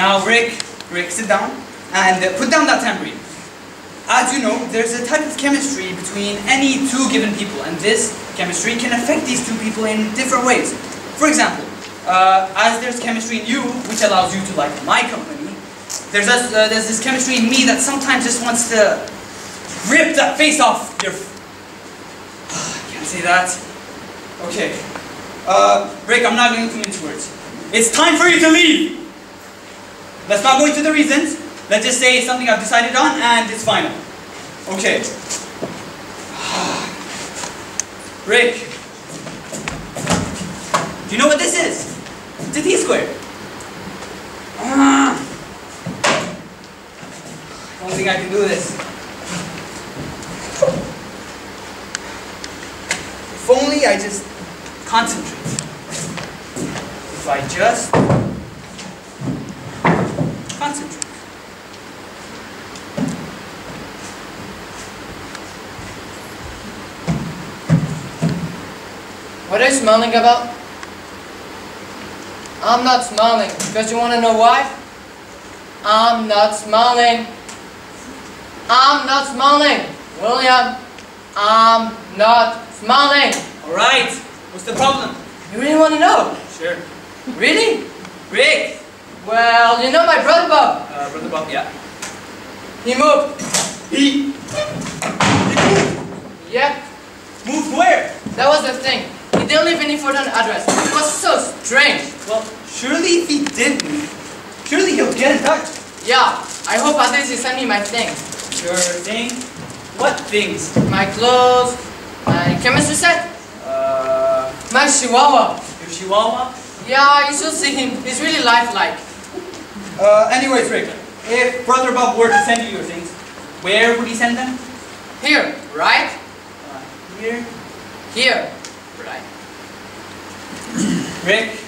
Rick, Rick, sit down and uh, put down that tambourine. As you know, there's a type of chemistry between any two given people, and this chemistry can affect these two people in different ways. For example, uh, as there's chemistry in you, which allows you to like my company, there's, a, uh, there's this chemistry in me that sometimes just wants to rip the face off your... I can't say that. Okay. Uh, Rick, I'm not going to mince words. It's time for you to leave! Let's not go into the reasons. Let's just say it's something I've decided on and it's final. Okay. Rick. Do you know what this is? It's a T-square. Ah. I don't think I can do this. If only I just concentrate. If I just concentrate. What are you smiling about? I'm not smiling because you want to know why? I'm not smiling. I'm not smiling. Willum, I'm not smiling. Alright, what's the problem? You really want to know? Sure. Really? Rick! Well, you know my brother Bob. Uh, Brother Bob, yeah. He moved. He... Yep, Moved where? that was the thing. He didn't leave any further address. It was so strange. Well, surely if he did move, surely he'll get in touch. Yeah, I hope at least he sent me my things. Your thing. What things? My clothes, my chemistry set, Uh, my chihuahua. your chihuahua? Yeah, you should see him. He's really lifelike. Uh, anyways, Rick, if Brother Bob were to send you your things, where would he send them? Here, right? Uh, here. Here, right? Rick.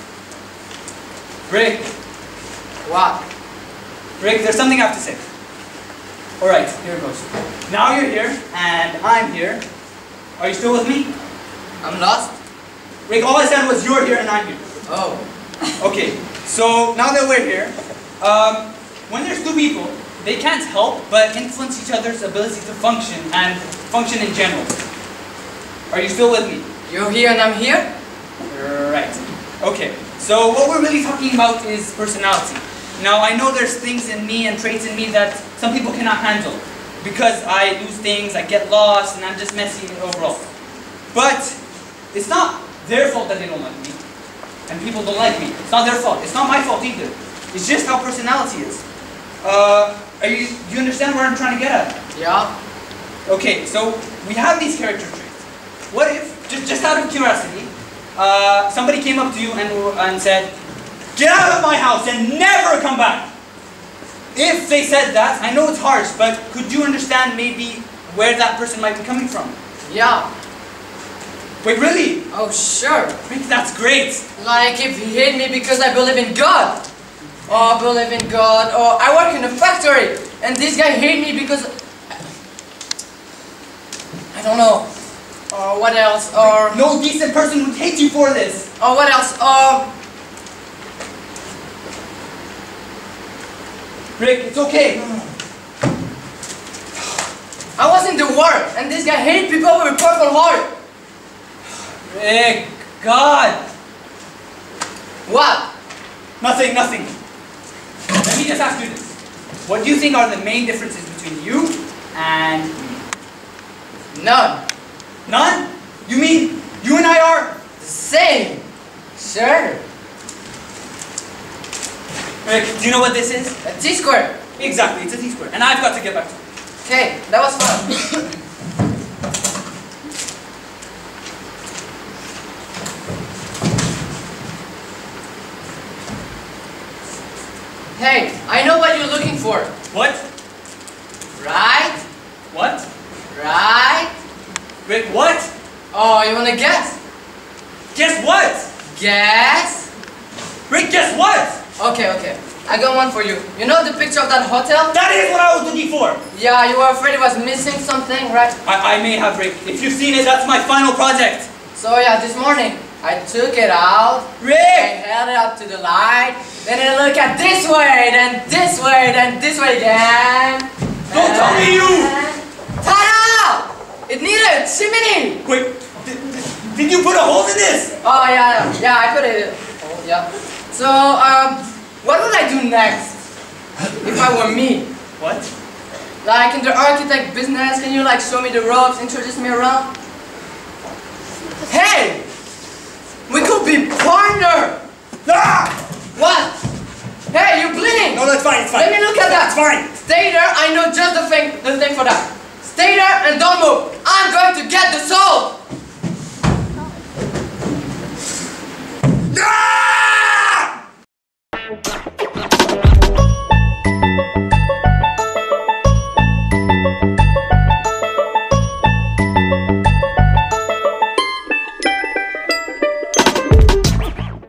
Rick. What? Rick, there's something I have to say. Alright, here it goes. Now you're here, and I'm here. Are you still with me? I'm lost? Rick, all I said was you're here and I'm here. Oh. Okay, so now that we're here, um, when there's two people, they can't help but influence each other's ability to function and function in general. Are you still with me? You're here and I'm here? Right. Okay, so what we're really talking about is personality. Now, I know there's things in me and traits in me that some people cannot handle. Because I lose things, I get lost, and I'm just messy overall. But it's not their fault that they don't like me. And people don't like me. It's not their fault. It's not my fault either. It's just how personality is. Uh, are you, do you understand where I'm trying to get at? Yeah. Okay, so we have these character traits. What if, just, just out of curiosity, uh, somebody came up to you and, and said, Get out of my house and never come back! If they said that, I know it's harsh, but could you understand maybe where that person might be coming from? Yeah. Wait, really? Oh, sure. That's great! Like if he hate me because I believe in God. Or I believe in God. Or I work in a factory. And this guy hate me because... I don't know. Or what else? Or... No decent person would hate you for this! Or what else? Or... Rick, it's okay. I was in the war. And this guy hate people with a purple heart. Rick, God! What? Nothing, nothing. Just ask you this. What do you think are the main differences between you and me? None. None? You mean you and I are? the Same. Sure. Rick, do you know what this is? A T-square. Exactly, it's a T-square. And I've got to get back to it. Okay, that was fun. hey, I know what you're looking for. What? Right? What? Right? Rick, what? Oh, you wanna guess? Guess what? Guess? Rick, guess what? Okay, okay. I got one for you. You know the picture of that hotel? That is what I was looking for. Yeah, you were afraid it was missing something, right? I, I may have, Rick. If you've seen it, that's my final project. So yeah, this morning, I took it out. Rick! I held it up to the light. Then I look at this way, then this way, then this way again. Don't tell me you- Ta-da! It needed chimney. Wait, did, did- you put a hole in this? Oh yeah, yeah, yeah. I put it. Oh yeah. So um, what would I do next if I were me? What? Like in the architect business, can you like show me the ropes, introduce me around? Hey! We could be partner! Ah! What? Hey, you're bleeding! No, that's fine, it's fine. Let me look at that! It's fine. Stay there, I know just the thing, the thing for that. Stay there and don't move. I'm going to get the salt!